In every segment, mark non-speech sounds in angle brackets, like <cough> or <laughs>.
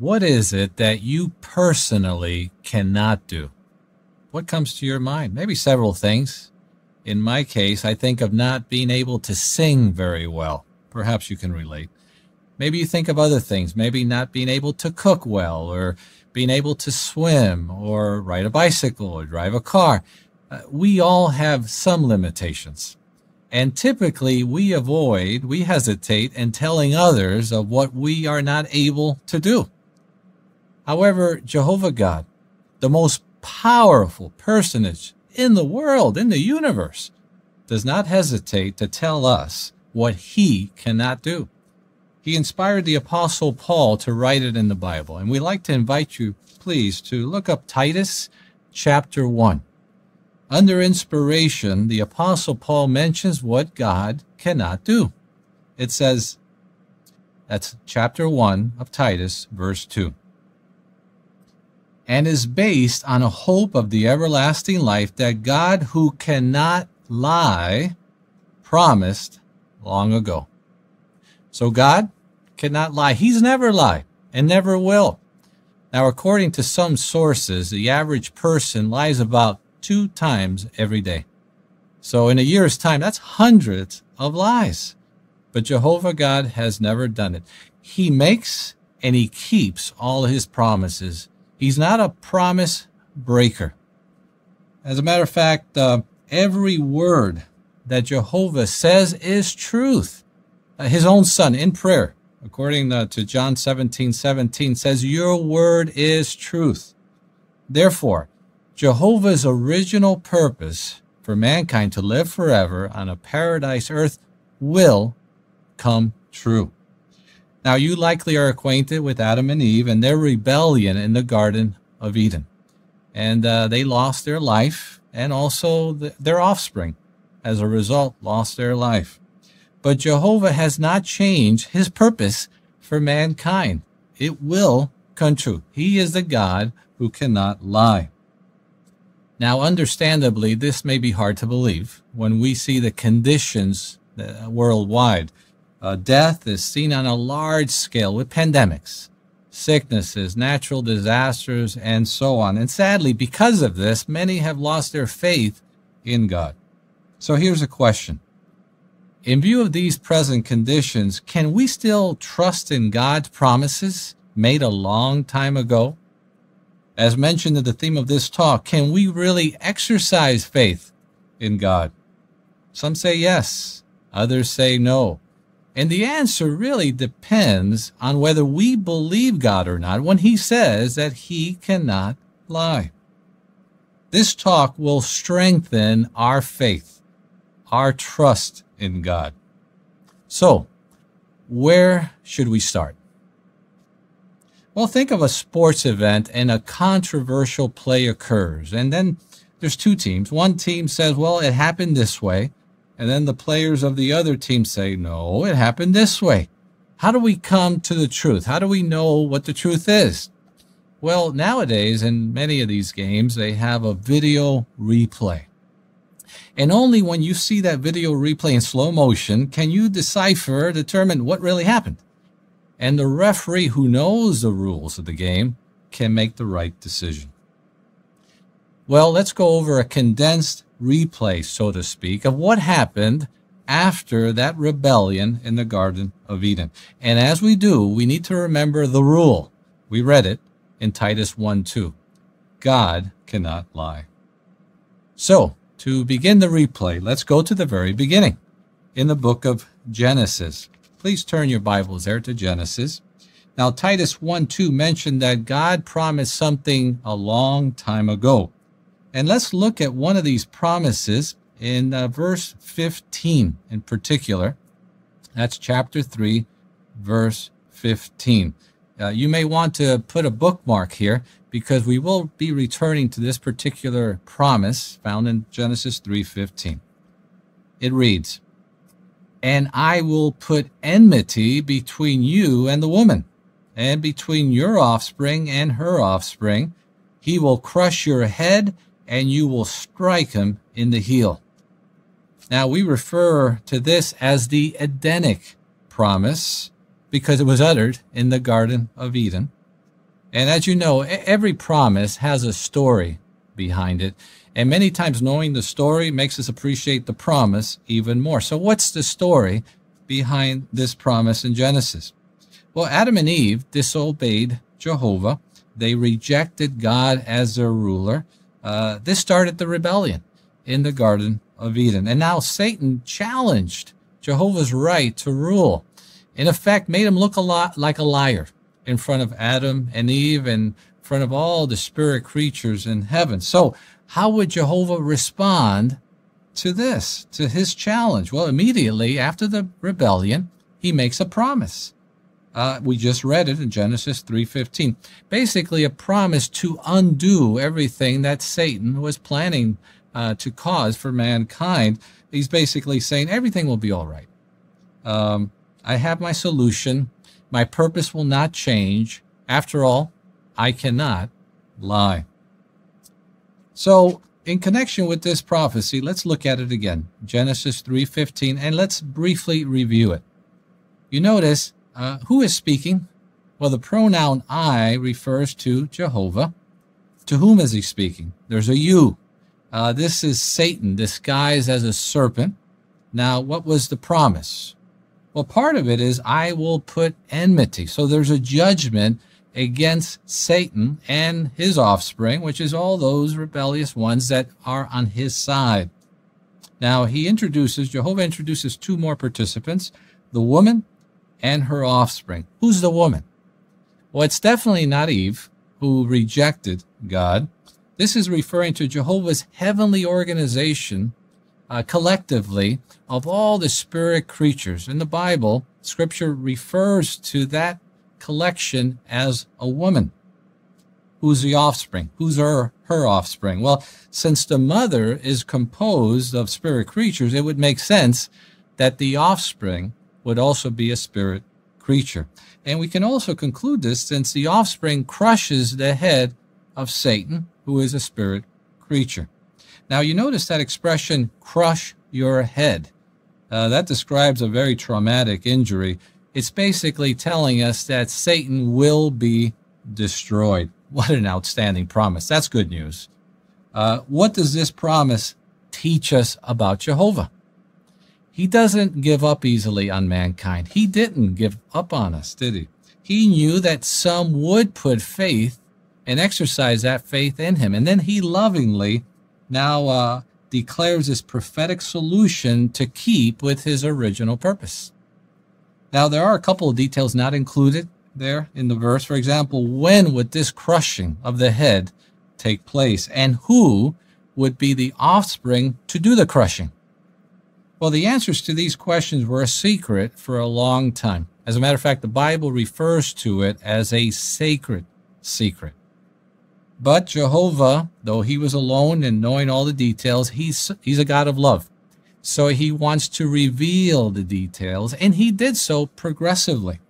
What is it that you personally cannot do? What comes to your mind? Maybe several things. In my case, I think of not being able to sing very well. Perhaps you can relate. Maybe you think of other things, maybe not being able to cook well, or being able to swim, or ride a bicycle, or drive a car. Uh, we all have some limitations. And typically we avoid, we hesitate in telling others of what we are not able to do. However, Jehovah God, the most powerful personage in the world, in the universe, does not hesitate to tell us what he cannot do. He inspired the Apostle Paul to write it in the Bible. And we'd like to invite you, please, to look up Titus chapter 1. Under inspiration, the Apostle Paul mentions what God cannot do. It says, that's chapter 1 of Titus, verse 2, and is based on a hope of the everlasting life that God, who cannot lie, promised long ago. So God cannot lie. He's never lied and never will. Now, according to some sources, the average person lies about two times every day. So in a year's time, that's hundreds of lies. But Jehovah God has never done it. He makes and he keeps all his promises. He's not a promise breaker. As a matter of fact, uh, every word that Jehovah says is truth. Uh, his own son in prayer, according uh, to John 17, 17, says, Your word is truth. Therefore, Jehovah's original purpose for mankind to live forever on a paradise earth will come true. Now, you likely are acquainted with Adam and Eve and their rebellion in the Garden of Eden. And uh, they lost their life, and also the, their offspring, as a result, lost their life. But Jehovah has not changed his purpose for mankind. It will come true. He is the God who cannot lie. Now, understandably, this may be hard to believe when we see the conditions uh, worldwide. Uh, death is seen on a large scale with pandemics, sicknesses, natural disasters, and so on. And sadly, because of this, many have lost their faith in God. So here's a question. In view of these present conditions, can we still trust in God's promises made a long time ago? As mentioned in the theme of this talk, can we really exercise faith in God? Some say yes, others say no. And the answer really depends on whether we believe God or not when He says that He cannot lie. This talk will strengthen our faith, our trust in God. So, where should we start? Well, think of a sports event and a controversial play occurs. And then there's two teams. One team says, well, it happened this way. And then the players of the other team say, no, it happened this way. How do we come to the truth? How do we know what the truth is? Well, nowadays, in many of these games, they have a video replay. And only when you see that video replay in slow motion can you decipher, determine what really happened and the referee who knows the rules of the game can make the right decision. Well, let's go over a condensed replay, so to speak, of what happened after that rebellion in the Garden of Eden. And as we do, we need to remember the rule. We read it in Titus 1 2. God cannot lie. So, to begin the replay, let's go to the very beginning in the book of Genesis. Please turn your Bibles there to Genesis. Now, Titus 1 2 mentioned that God promised something a long time ago. And let's look at one of these promises in uh, verse 15 in particular. That's chapter 3, verse 15. Uh, you may want to put a bookmark here because we will be returning to this particular promise found in Genesis 3:15. It reads, and I will put enmity between you and the woman, and between your offspring and her offspring. He will crush your head, and you will strike him in the heel. Now, we refer to this as the Edenic promise because it was uttered in the Garden of Eden. And as you know, every promise has a story behind it. And many times knowing the story makes us appreciate the promise even more. So what's the story behind this promise in Genesis? Well, Adam and Eve disobeyed Jehovah. They rejected God as their ruler. Uh, this started the rebellion in the Garden of Eden. And now Satan challenged Jehovah's right to rule. In effect, made him look a lot like a liar in front of Adam and Eve and in front of all the spirit creatures in heaven. So, how would Jehovah respond to this, to his challenge? Well, immediately after the rebellion, he makes a promise. Uh, we just read it in Genesis 3:15. Basically, a promise to undo everything that Satan was planning uh, to cause for mankind. He's basically saying everything will be all right. Um, I have my solution. My purpose will not change. After all, I cannot lie. So, in connection with this prophecy, let's look at it again. Genesis 3:15 and let's briefly review it. You notice uh, who is speaking? Well, the pronoun I refers to Jehovah. To whom is he speaking? There's a you. Uh, this is Satan disguised as a serpent. Now, what was the promise? Well, part of it is I will put enmity. So there's a judgment against Satan and his offspring, which is all those rebellious ones that are on his side. Now he introduces, Jehovah introduces two more participants, the woman and her offspring. Who's the woman? Well, it's definitely not Eve, who rejected God. This is referring to Jehovah's heavenly organization uh, collectively of all the spirit creatures. In the Bible, scripture refers to that collection as a woman. Who's the offspring? Who's her, her offspring? Well, since the mother is composed of spirit creatures, it would make sense that the offspring would also be a spirit creature. And we can also conclude this since the offspring crushes the head of Satan, who is a spirit creature. Now, you notice that expression, crush your head. Uh, that describes a very traumatic injury. It's basically telling us that Satan will be destroyed. What an outstanding promise. That's good news. Uh, what does this promise teach us about Jehovah? He doesn't give up easily on mankind. He didn't give up on us, did he? He knew that some would put faith and exercise that faith in him. And then he lovingly now uh, declares this prophetic solution to keep with his original purpose. Now, there are a couple of details not included there in the verse. For example, when would this crushing of the head take place? And who would be the offspring to do the crushing? Well, the answers to these questions were a secret for a long time. As a matter of fact, the Bible refers to it as a sacred secret. But Jehovah, though he was alone and knowing all the details, he's, he's a God of love. So he wants to reveal the details, and he did so progressively.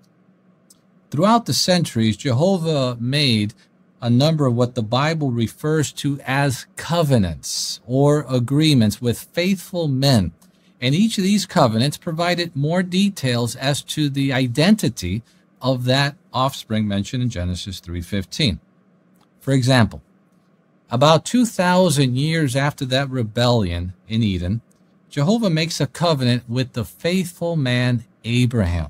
Throughout the centuries, Jehovah made a number of what the Bible refers to as covenants or agreements with faithful men. And each of these covenants provided more details as to the identity of that offspring mentioned in Genesis 3:15. For example, about 2,000 years after that rebellion in Eden, Jehovah makes a covenant with the faithful man Abraham.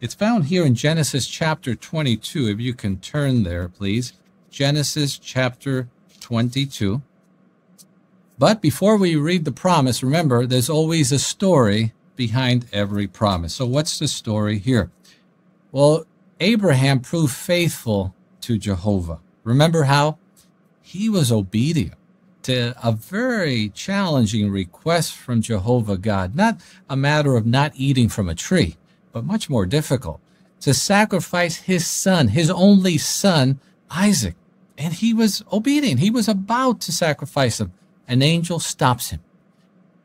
It's found here in Genesis chapter 22. If you can turn there, please. Genesis chapter 22. But before we read the promise, remember, there's always a story behind every promise. So, what's the story here? Well, Abraham proved faithful to Jehovah. Remember how he was obedient to a very challenging request from Jehovah God, not a matter of not eating from a tree, but much more difficult to sacrifice his son, his only son, Isaac. And he was obedient. He was about to sacrifice him. An angel stops him.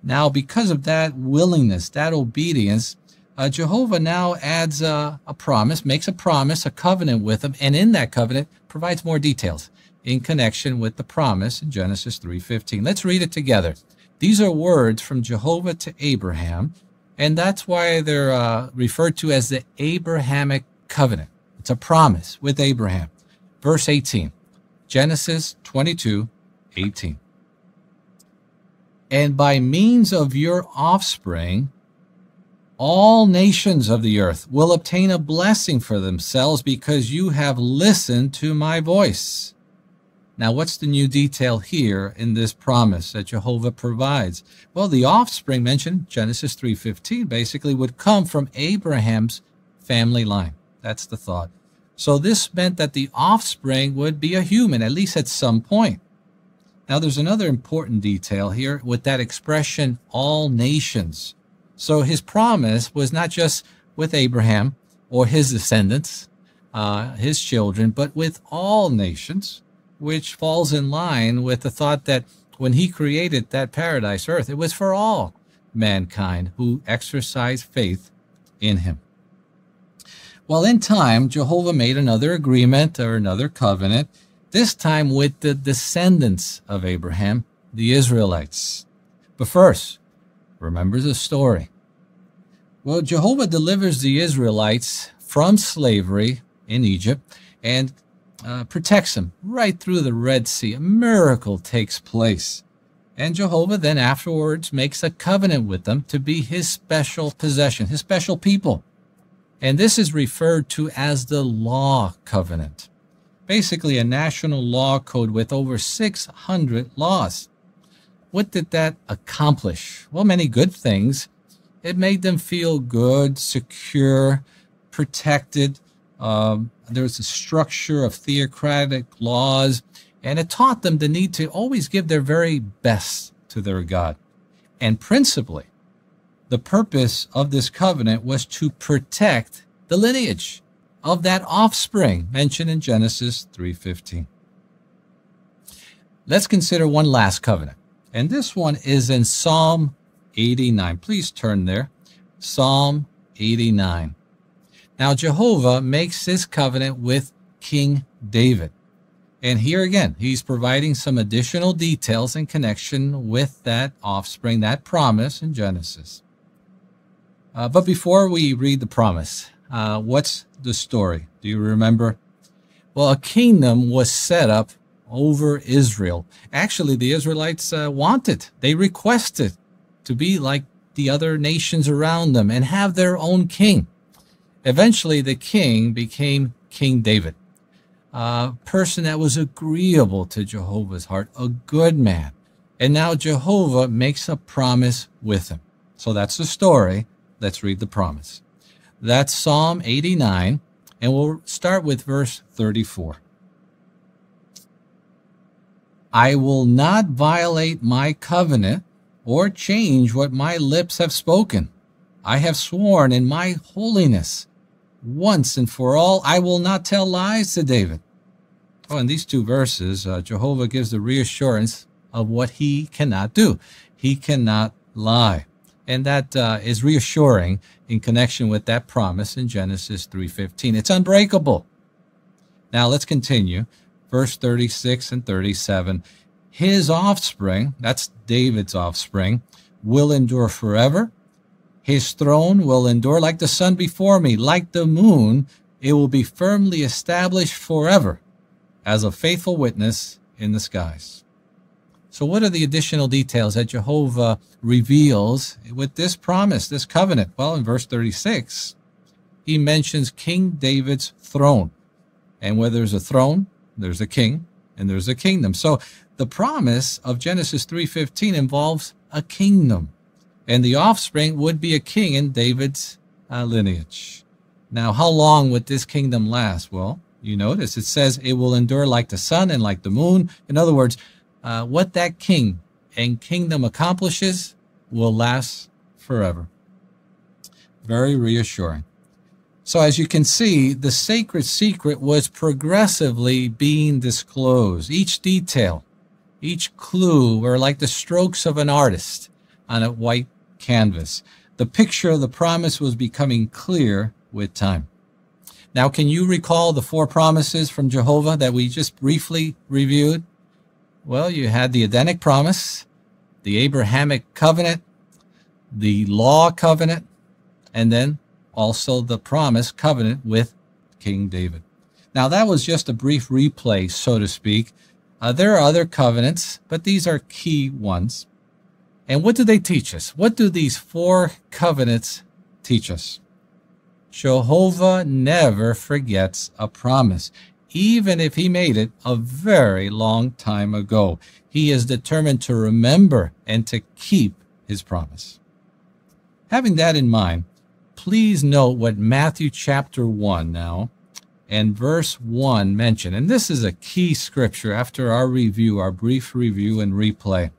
Now, because of that willingness, that obedience, uh, Jehovah now adds a, a promise, makes a promise, a covenant with him, and in that covenant provides more details in connection with the promise in Genesis 3:15. Let's read it together. These are words from Jehovah to Abraham, and that's why they're uh, referred to as the Abrahamic covenant. It's a promise with Abraham. verse 18. Genesis 22, 18. And by means of your offspring, all nations of the earth will obtain a blessing for themselves because you have listened to my voice. Now, what's the new detail here in this promise that Jehovah provides? Well, the offspring mentioned Genesis 3:15 basically would come from Abraham's family line. That's the thought. So this meant that the offspring would be a human at least at some point. Now, there's another important detail here with that expression all nations. So his promise was not just with Abraham or his descendants, uh, his children, but with all nations which falls in line with the thought that when he created that paradise earth, it was for all mankind who exercised faith in him. Well, in time, Jehovah made another agreement or another covenant, this time with the descendants of Abraham, the Israelites. But first, remember the story. Well, Jehovah delivers the Israelites from slavery in Egypt and uh, protects them right through the Red Sea. A miracle takes place. And Jehovah then afterwards makes a covenant with them to be his special possession, his special people. And this is referred to as the law covenant. Basically, a national law code with over 600 laws. What did that accomplish? Well, many good things. It made them feel good, secure, protected, um, there was a structure of theocratic laws, and it taught them the need to always give their very best to their God. And principally, the purpose of this covenant was to protect the lineage of that offspring mentioned in Genesis 3:15. Let's consider one last covenant. And this one is in Psalm 89. Please turn there. Psalm 89. Now, Jehovah makes this covenant with King David. And here again, he's providing some additional details in connection with that offspring, that promise in Genesis. Uh, but before we read the promise, uh, what's the story? Do you remember? Well, a kingdom was set up over Israel. Actually, the Israelites uh, wanted, they requested to be like the other nations around them and have their own king. Eventually, the king became King David, a person that was agreeable to Jehovah's heart, a good man. And now Jehovah makes a promise with him. So that's the story. Let's read the promise. That's Psalm 89, and we'll start with verse 34. I will not violate my covenant or change what my lips have spoken. I have sworn in my holiness once and for all, I will not tell lies to David. Oh, in these two verses, uh, Jehovah gives the reassurance of what he cannot do. He cannot lie. And that uh, is reassuring in connection with that promise in Genesis 3.15. It's unbreakable. Now let's continue. Verse 36 and 37. His offspring, that's David's offspring, will endure forever his throne will endure like the sun before me, like the moon. It will be firmly established forever as a faithful witness in the skies. So, what are the additional details that Jehovah reveals with this promise, this covenant? Well, in verse 36, he mentions King David's throne. And where there's a throne, there's a king and there's a kingdom. So, the promise of Genesis 3:15 involves a kingdom and the offspring would be a king in David's uh, lineage. Now, how long would this kingdom last? Well, you notice it says it will endure like the sun and like the moon. In other words, uh, what that king and kingdom accomplishes will last forever. Very reassuring. So, as you can see, the sacred secret was progressively being disclosed. Each detail, each clue were like the strokes of an artist on a white canvas. The picture of the promise was becoming clear with time. Now, can you recall the four promises from Jehovah that we just briefly reviewed? Well, you had the Edenic promise, the Abrahamic covenant, the law covenant, and then also the promise covenant with King David. Now, that was just a brief replay, so to speak. Uh, there are other covenants, but these are key ones. And what do they teach us? What do these four covenants teach us? Jehovah never forgets a promise, even if he made it a very long time ago. He is determined to remember and to keep his promise. Having that in mind, please note what Matthew chapter 1 now and verse 1 mention. And this is a key scripture after our review, our brief review and replay.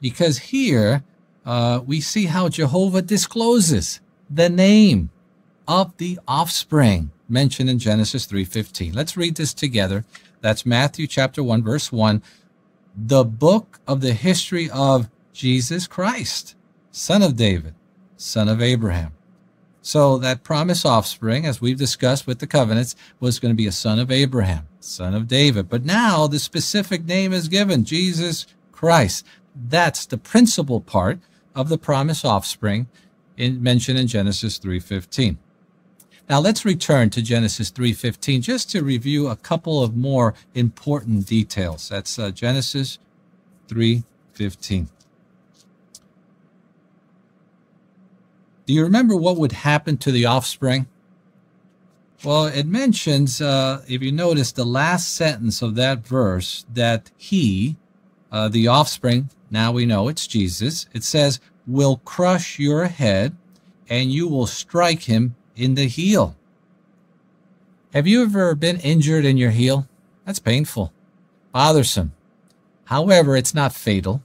Because here uh, we see how Jehovah discloses the name of the offspring mentioned in Genesis 3:15. Let's read this together. That's Matthew chapter 1 verse 1, the book of the history of Jesus Christ, son of David, son of Abraham. So that promised offspring, as we've discussed with the covenants, was going to be a son of Abraham, son of David. But now the specific name is given, Jesus Christ. That's the principal part of the promised offspring in, mentioned in Genesis 3.15. Now let's return to Genesis 3.15 just to review a couple of more important details. That's uh, Genesis 3.15. Do you remember what would happen to the offspring? Well, it mentions, uh, if you notice the last sentence of that verse, that he, uh, the offspring, now we know it's Jesus, it says, will crush your head and you will strike him in the heel. Have you ever been injured in your heel? That's painful, bothersome. However, it's not fatal.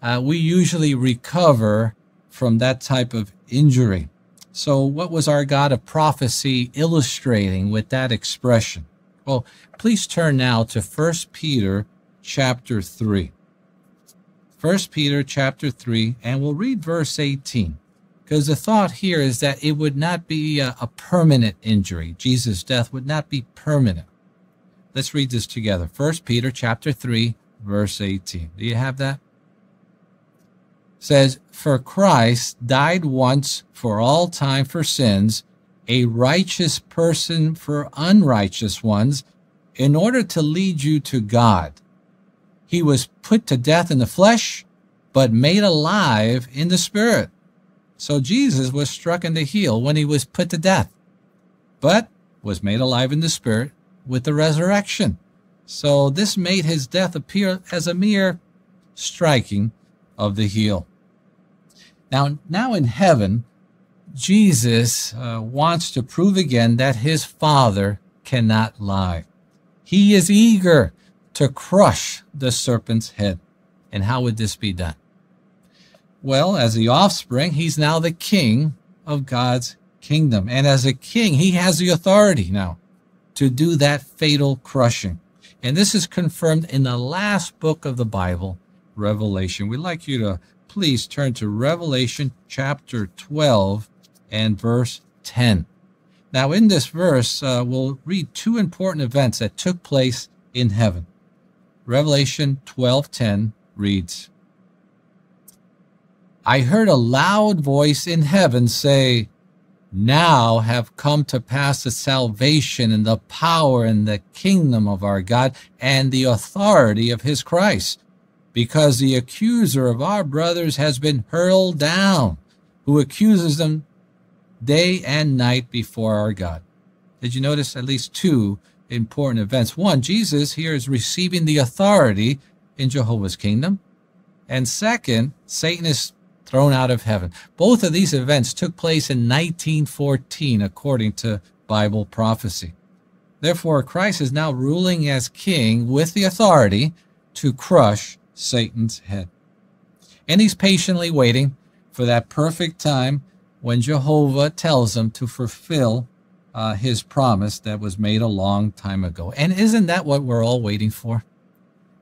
Uh, we usually recover from that type of injury. So, what was our God of prophecy illustrating with that expression? Well, please turn now to 1 Peter chapter 3. 1 Peter chapter 3, and we'll read verse 18. Because the thought here is that it would not be a, a permanent injury. Jesus' death would not be permanent. Let's read this together. 1 Peter chapter 3, verse 18. Do you have that? says, For Christ died once for all time for sins, a righteous person for unrighteous ones, in order to lead you to God. He was put to death in the flesh, but made alive in the spirit. So Jesus was struck in the heel when he was put to death, but was made alive in the spirit with the resurrection. So this made his death appear as a mere striking of the heel. Now, now in heaven, Jesus uh, wants to prove again that his Father cannot lie. He is eager to crush the serpent's head. And how would this be done? Well, as the offspring, he's now the king of God's kingdom. And as a king, he has the authority now to do that fatal crushing. And this is confirmed in the last book of the Bible, Revelation. We'd like you to please turn to Revelation chapter 12 and verse 10. Now, in this verse, uh, we'll read two important events that took place in heaven. Revelation 12:10 reads, I heard a loud voice in heaven say, Now have come to pass the salvation and the power and the kingdom of our God and the authority of his Christ because the accuser of our brothers has been hurled down, who accuses them day and night before our God. Did you notice at least two important events? One, Jesus here is receiving the authority in Jehovah's kingdom. And second, Satan is thrown out of heaven. Both of these events took place in 1914, according to Bible prophecy. Therefore, Christ is now ruling as king with the authority to crush Satan's head. And he's patiently waiting for that perfect time when Jehovah tells him to fulfill uh, his promise that was made a long time ago. And isn't that what we're all waiting for?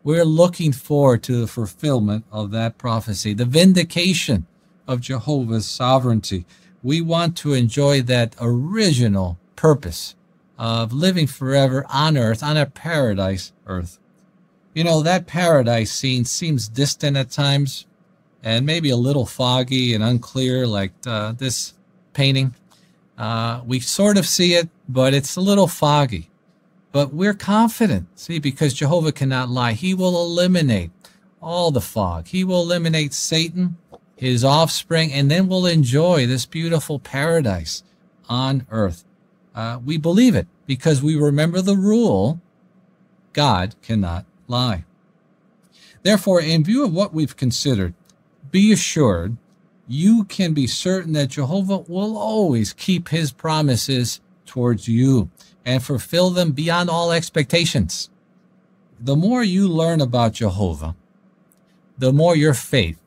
We're looking forward to the fulfillment of that prophecy, the vindication of Jehovah's sovereignty. We want to enjoy that original purpose of living forever on earth, on a paradise earth. You know, that paradise scene seems distant at times and maybe a little foggy and unclear, like uh, this painting. Uh, we sort of see it, but it's a little foggy. But we're confident, see, because Jehovah cannot lie. He will eliminate all the fog. He will eliminate Satan, his offspring, and then we'll enjoy this beautiful paradise on earth. Uh, we believe it because we remember the rule God cannot lie. Therefore, in view of what we've considered, be assured you can be certain that Jehovah will always keep his promises towards you and fulfill them beyond all expectations. The more you learn about Jehovah, the more your faith,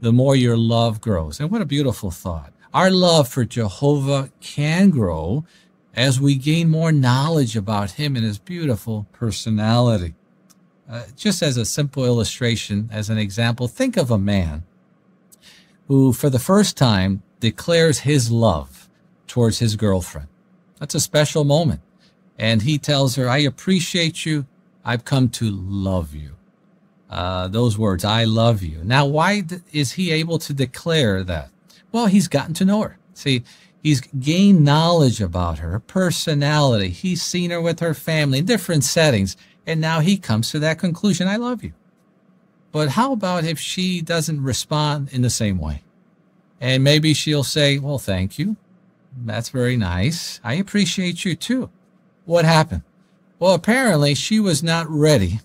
the more your love grows. And what a beautiful thought. Our love for Jehovah can grow as we gain more knowledge about him and his beautiful personality. Uh, just as a simple illustration, as an example, think of a man who, for the first time, declares his love towards his girlfriend. That's a special moment. And he tells her, I appreciate you. I've come to love you. Uh, those words, I love you. Now, why is he able to declare that? Well, he's gotten to know her. See, he's gained knowledge about her, her personality. He's seen her with her family in different settings. And now he comes to that conclusion I love you. But how about if she doesn't respond in the same way? And maybe she'll say, Well, thank you. That's very nice. I appreciate you too. What happened? Well, apparently she was not ready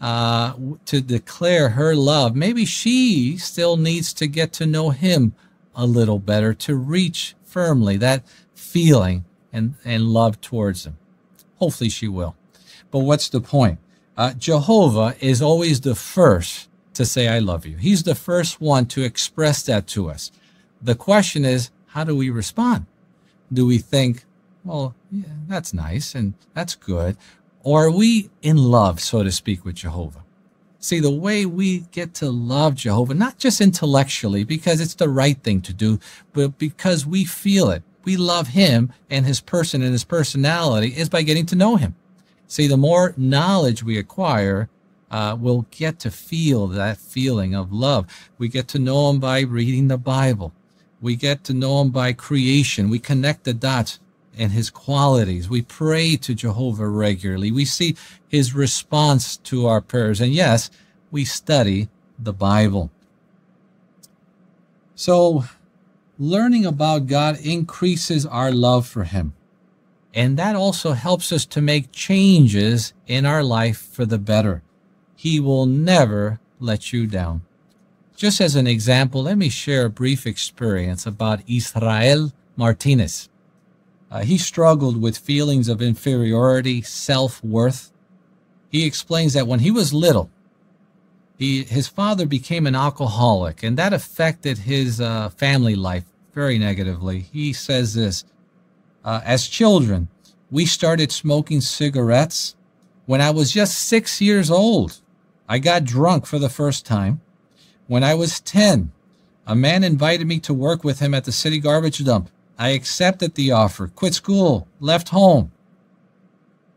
uh, to declare her love. Maybe she still needs to get to know him a little better to reach firmly that feeling and, and love towards him. Hopefully she will. But what's the point? Uh, Jehovah is always the first to say, I love you. He's the first one to express that to us. The question is, how do we respond? Do we think, well, yeah, that's nice and that's good? Or are we in love, so to speak, with Jehovah? See, the way we get to love Jehovah, not just intellectually because it's the right thing to do, but because we feel it. We love him and his person and his personality is by getting to know him. See, the more knowledge we acquire, uh, we'll get to feel that feeling of love. We get to know Him by reading the Bible. We get to know Him by creation. We connect the dots and His qualities. We pray to Jehovah regularly. We see His response to our prayers. And yes, we study the Bible. So, learning about God increases our love for Him. And that also helps us to make changes in our life for the better. He will never let you down. Just as an example, let me share a brief experience about Israel Martinez. Uh, he struggled with feelings of inferiority, self-worth. He explains that when he was little, he, his father became an alcoholic, and that affected his uh, family life very negatively. He says this, uh, as children, we started smoking cigarettes when I was just six years old. I got drunk for the first time. When I was 10, a man invited me to work with him at the city garbage dump. I accepted the offer, quit school, left home.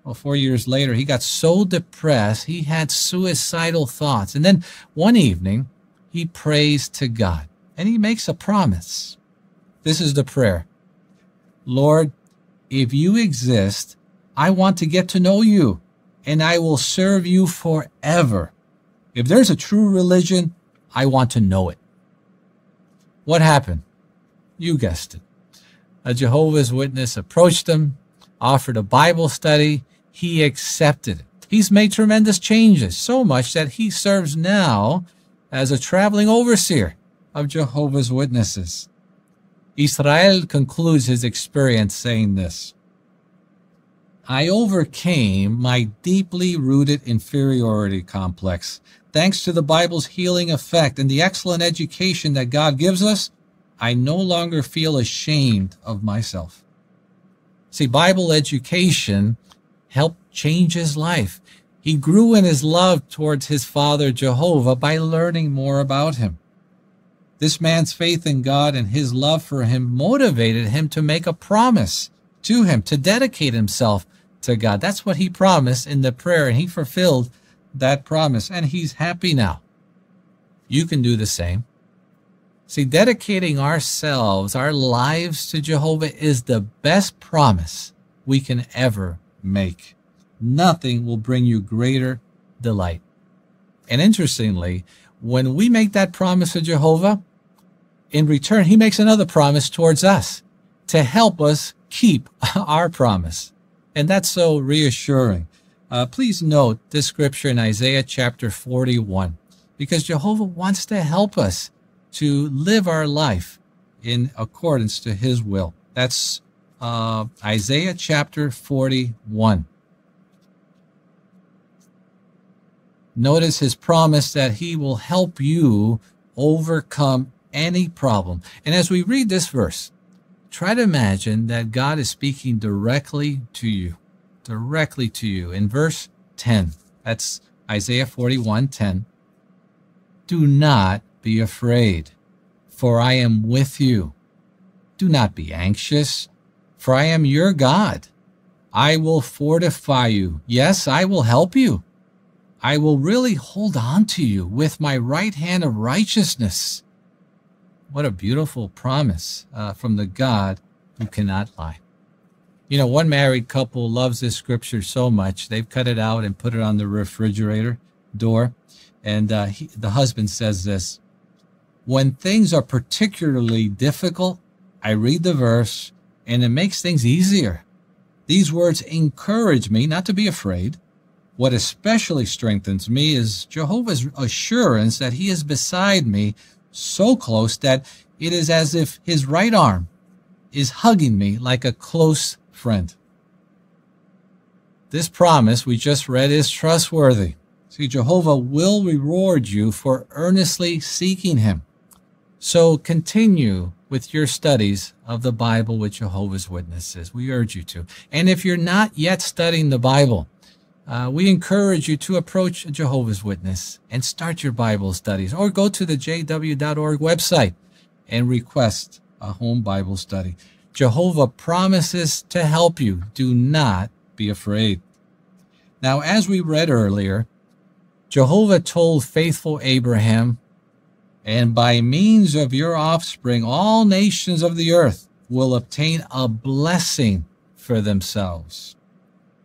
Well, four years later, he got so depressed, he had suicidal thoughts. And then one evening, he prays to God and he makes a promise. This is the prayer Lord, if you exist, I want to get to know you and I will serve you forever. If there's a true religion, I want to know it. What happened? You guessed it. A Jehovah's Witness approached him, offered a Bible study. He accepted it. He's made tremendous changes, so much that he serves now as a traveling overseer of Jehovah's Witnesses. Israel concludes his experience saying this I overcame my deeply rooted inferiority complex. Thanks to the Bible's healing effect and the excellent education that God gives us, I no longer feel ashamed of myself. See, Bible education helped change his life. He grew in his love towards his father Jehovah by learning more about him. This man's faith in God and his love for him motivated him to make a promise to him, to dedicate himself to God. That's what he promised in the prayer, and he fulfilled that promise, and he's happy now. You can do the same. See, dedicating ourselves, our lives to Jehovah is the best promise we can ever make. nothing will bring you greater delight. And interestingly, when we make that promise to Jehovah, in return, he makes another promise towards us to help us keep <laughs> our promise. And that's so reassuring. Uh, please note this scripture in Isaiah chapter 41, because Jehovah wants to help us to live our life in accordance to his will. That's uh, Isaiah chapter 41. Notice his promise that he will help you overcome any problem. And as we read this verse, try to imagine that God is speaking directly to you, directly to you. In verse 10, that's Isaiah 41 10. Do not be afraid, for I am with you. Do not be anxious, for I am your God. I will fortify you. Yes, I will help you. I will really hold on to you with my right hand of righteousness. What a beautiful promise uh, from the God who cannot lie. You know, one married couple loves this scripture so much, they've cut it out and put it on the refrigerator door. And uh, he, the husband says this When things are particularly difficult, I read the verse and it makes things easier. These words encourage me not to be afraid what especially strengthens me is Jehovah's assurance that he is beside me so close that it is as if his right arm is hugging me like a close friend. This promise we just read is trustworthy. See, Jehovah will reward you for earnestly seeking him. So continue with your studies of the Bible with Jehovah's Witnesses. We urge you to. And if you're not yet studying the Bible, uh, we encourage you to approach a Jehovah's Witness and start your Bible studies or go to the jw.org website and request a home Bible study. Jehovah promises to help you. Do not be afraid. Now, as we read earlier, Jehovah told faithful Abraham, and by means of your offspring, all nations of the earth will obtain a blessing for themselves.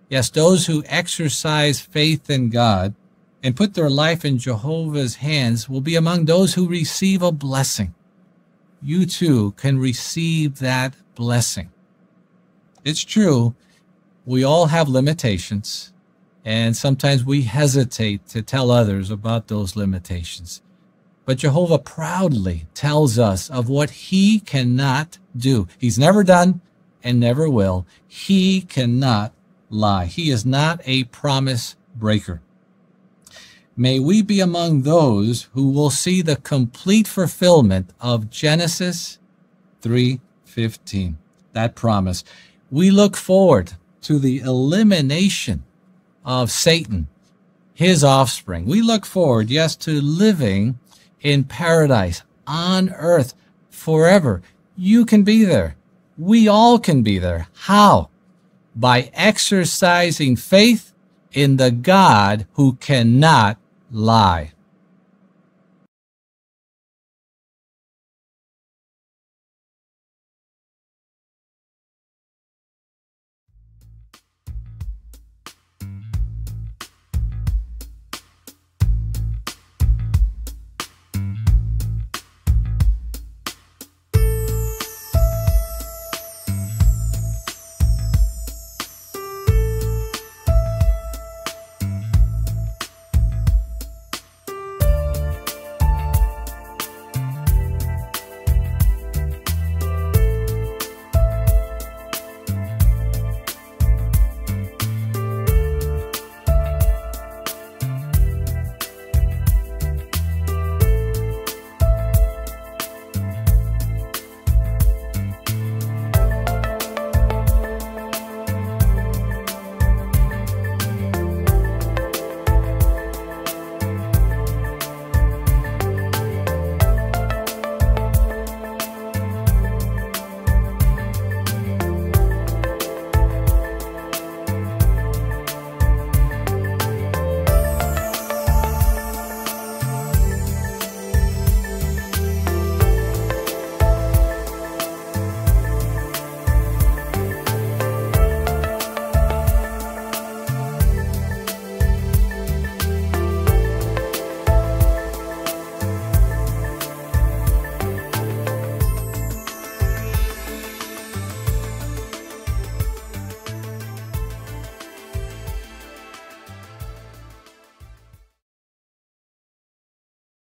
Yes, those who exercise faith in God and put their life in Jehovah's hands will be among those who receive a blessing. You too can receive that blessing. It's true, we all have limitations, and sometimes we hesitate to tell others about those limitations. But Jehovah proudly tells us of what he cannot do. He's never done and never will. He cannot lie. He is not a promise breaker. May we be among those who will see the complete fulfillment of Genesis 3:15. That promise. We look forward to the elimination of Satan, his offspring. We look forward, yes, to living in paradise on earth forever. You can be there. We all can be there. How? by exercising faith in the God who cannot lie.